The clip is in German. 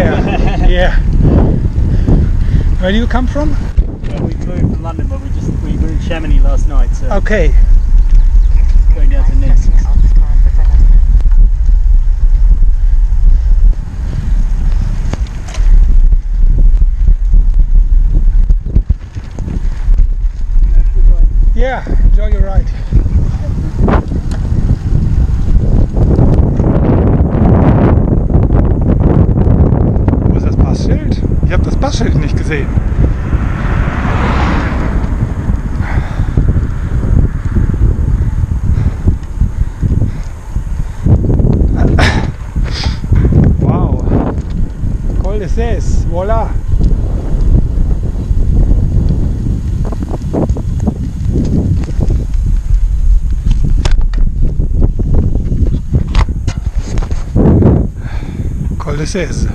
Yeah, yeah. Where do you come from? Well, we flew from London, but we just we were in Chamonix last night, so Okay. going down to Nice. Yeah, enjoy your ride. Ich habe das Passschild nicht gesehen. Wow. Col de Cés, voilà. Col de.